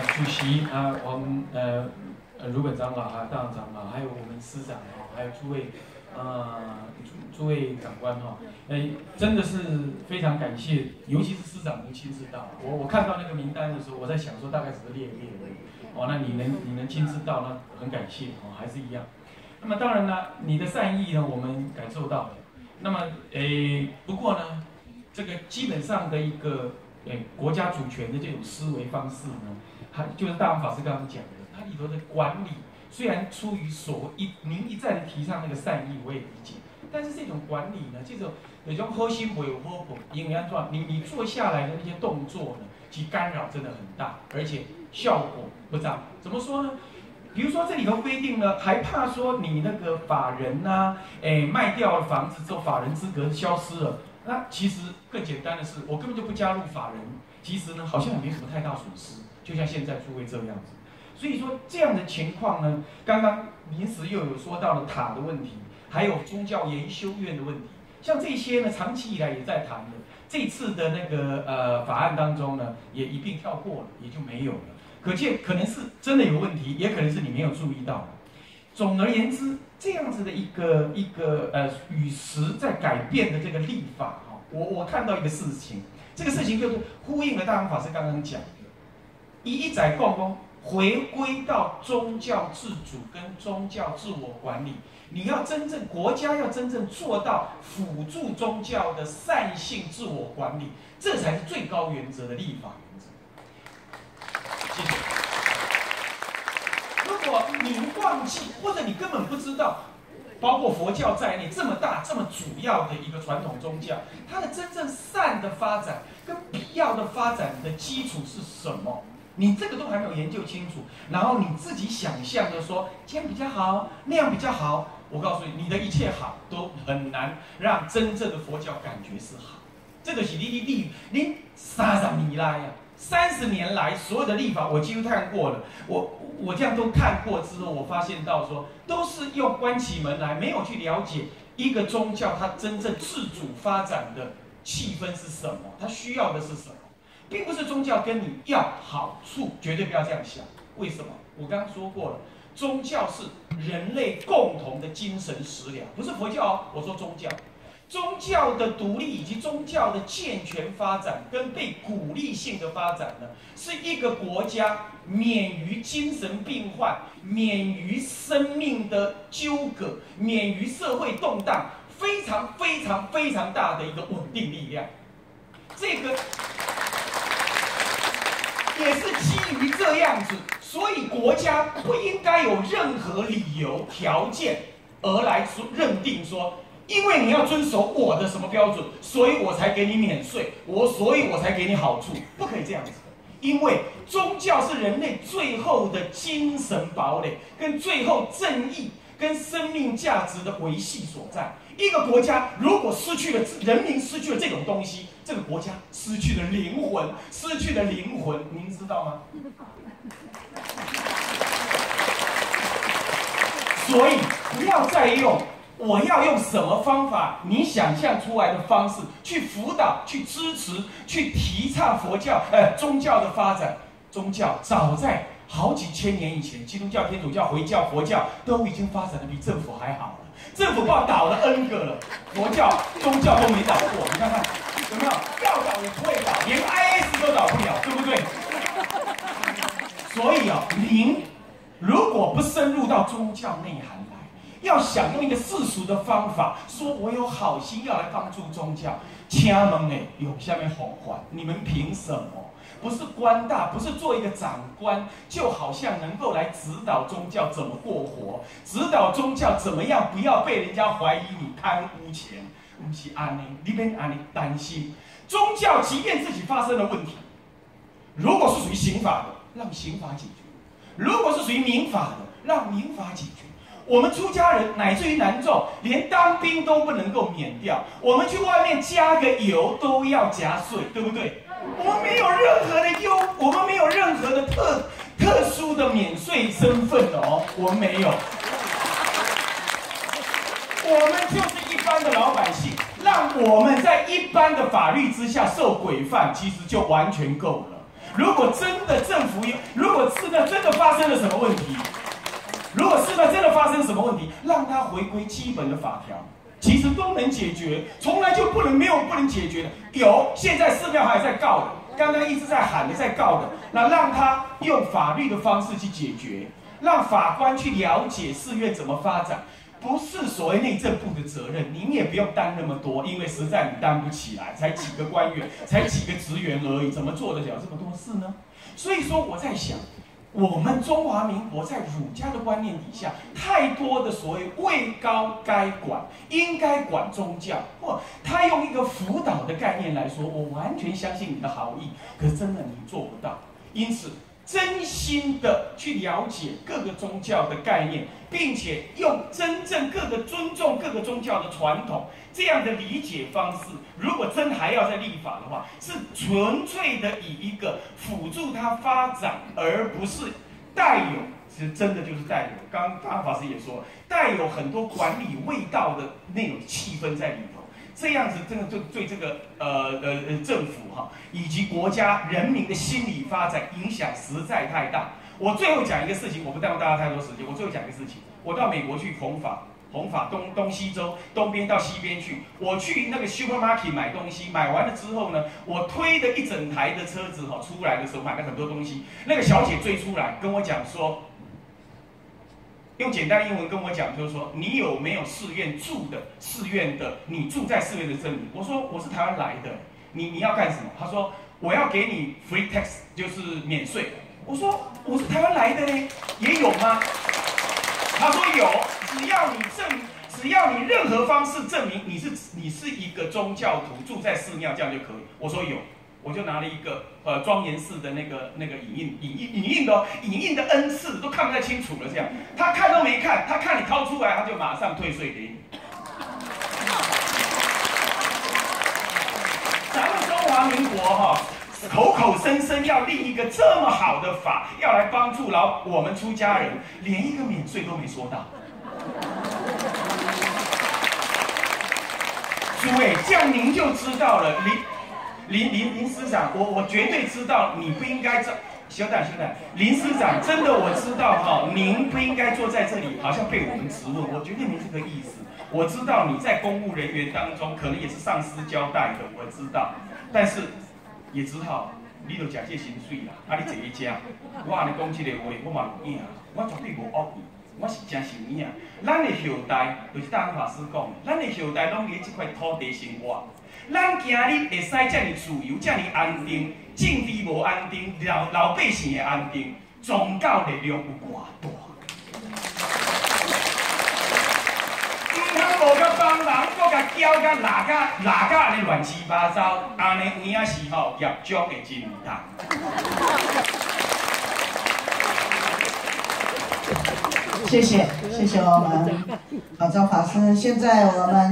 主席啊，我们呃呃卢本长老啊，大长老，还有我们师长啊，还有诸位啊诸诸位长官哈，哎，真的是非常感谢，尤其是师长能亲自到，我我看到那个名单的时候，我在想说大概只是列列而已，哦，那你能你能亲自到，那很感谢哦，还是一样。那么当然呢，你的善意呢，我们感受到了。那么诶，不过呢，这个基本上的一个诶国家主权的这种思维方式呢，它就是大王法师刚刚讲的，它里头的管理虽然出于所一您一再的提倡那个善意，我也理解，但是这种管理呢，这种有种核心不有核本，因为做你你做下来的那些动作呢，其干扰真的很大，而且效果不彰。怎么说呢？比如说这里头规定了，还怕说你那个法人呐，哎卖掉了房子之后，法人资格消失了。那其实更简单的是，我根本就不加入法人，其实呢好像也没什么太大损失。就像现在诸位这样子，所以说这样的情况呢，刚刚临时又有说到了塔的问题，还有宗教研修院的问题，像这些呢，长期以来也在谈的，这次的那个呃法案当中呢，也一并跳过了，也就没有了。可见可能是真的有问题，也可能是你没有注意到。总而言之，这样子的一个一个呃与时在改变的这个立法哈，我我看到一个事情，这个事情就是呼应了大王法师刚刚讲的，一一载共工回归到宗教自主跟宗教自我管理，你要真正国家要真正做到辅助宗教的善性自我管理，这才是最高原则的立法。谢谢。如你忘记，或者你根本不知道，包括佛教在内这么大、这么主要的一个传统宗教，它的真正善的发展跟必要的发展的基础是什么？你这个都还没有研究清楚，然后你自己想象的说这样比较好，那样比较好，我告诉你，你的一切好都很难让真正的佛教感觉是好。这个是你的地，你三十年来呀。三十年来，所有的立法我几乎看过了。我我这样都看过之后，我发现到说，都是用关起门来，没有去了解一个宗教它真正自主发展的气氛是什么，它需要的是什么，并不是宗教跟你要好处，绝对不要这样想。为什么？我刚刚说过了，宗教是人类共同的精神食粮，不是佛教哦。我说宗教。宗教的独立以及宗教的健全发展跟被鼓励性的发展呢，是一个国家免于精神病患、免于生命的纠葛、免于社会动荡非常非常非常大的一个稳定力量。这个也是基于这样子，所以国家不应该有任何理由条件而来说认定说。因为你要遵守我的什么标准，所以我才给你免税，我所以我才给你好处，不可以这样子。因为宗教是人类最后的精神堡垒，跟最后正义跟生命价值的维系所在。一个国家如果失去了人民，失去了这种东西，这个国家失去了灵魂，失去了灵魂，您知道吗？所以不要再用。我要用什么方法？你想象出来的方式去辅导、去支持、去提倡佛教、呃宗教的发展。宗教早在好几千年以前，基督教、天主教、回教、佛教都已经发展的比政府还好了。政府报倒了 N 个了，佛教、宗教都没倒过。你看看有没有？要倒也不会倒，连 IS 都倒不了，对不对？所以啊，您如果不深入到宗教内涵，要想用一个世俗的方法，说我有好心要来帮助宗教，掐门哎，有下面哄还，你们凭什么？不是官大，不是做一个长官，就好像能够来指导宗教怎么过活，指导宗教怎么样不要被人家怀疑你贪污钱。不是安尼，你别安尼担心，宗教即便自己发生了问题，如果是属于刑法的，让刑法解决；如果是属于民法的，让民法解决。我们出家人乃至于男众，连当兵都不能够免掉。我们去外面加个油都要加税，对不对？我们没有任何的优，我们没有任何的特特殊的免税身份哦，我们没有。我们就是一般的老百姓，让我们在一般的法律之下受规范，其实就完全够了。如果真的政府有，如果真的真的发生了什么问题，如果寺庙真的发生什么问题，让它回归基本的法条，其实都能解决，从来就不能没有不能解决的。有，现在寺庙还在告的，刚刚一直在喊的在告的，那让他用法律的方式去解决，让法官去了解寺院怎么发展。不是所谓内政部的责任，您也不用担那么多，因为实在你担不起来，才几个官员，才几个职员而已，怎么做得了这么多事呢？所以说我在想，我们中华民国在儒家的观念底下，太多的所谓位高该管，应该管宗教，或他用一个辅导的概念来说，我完全相信你的好意，可是真的你做不到，因此。真心的去了解各个宗教的概念，并且用真正各个尊重各个宗教的传统这样的理解方式，如果真还要再立法的话，是纯粹的以一个辅助它发展，而不是带有，其实真的就是带有。刚刚法师也说，带有很多管理味道的那种气氛在里头。这样子真的对对这个呃呃呃政府哈以及国家人民的心理发展影响实在太大。我最后讲一个事情，我不耽误大家太多时间。我最后讲一个事情，我到美国去弘法，弘法东东西周东边到西边去。我去那个 supermarket 买东西，买完了之后呢，我推的一整台的车子哈出来的时候买了很多东西，那个小姐追出来跟我讲说。用简单英文跟我讲，就是说你有没有寺院住的寺院的，你住在寺院的证明？我说我是台湾来的，你你要干什么？他说我要给你 free tax，就是免税。我说我是台湾来的呢，也有吗？他说有，只要你证，只要你任何方式证明你是你是一个宗教徒住在寺庙，这样就可以。我说有。我就拿了一个呃庄严寺的那个那个影印影印影印的影印的恩赐都看不太清楚了，这样他看都没看，他看你掏出来，他就马上退税给你。咱们中华民国哈，口口声声要立一个这么好的法，要来帮助老我们出家人，连一个免税都没说到。诸位，这样您就知道了，你。林林林师长，我我绝对知道你不应该这，小胆小胆，林师长，真的我知道哈，您不应该坐在这里，好像被我们质问，我绝对没这个意思。我知道你在公务人员当中，可能也是上司交代的，我知道，但是也只好你都假借薪水啦，啊你坐一家，我阿你讲这个话，我嘛有影，我绝对无恶意，我是真心影。咱的后代就是大安法师讲的，咱的后代拢伫这块土地生活。咱今日会使这么自由、这么安定，政治无安定，老老百姓的安定，宗教力量有偌大？唔通无甲帮人，搁甲搅甲拉甲拉甲安尼乱七八糟，安尼有影是吼业障会真大。谢谢，谢谢我们宝藏法师。现在我们。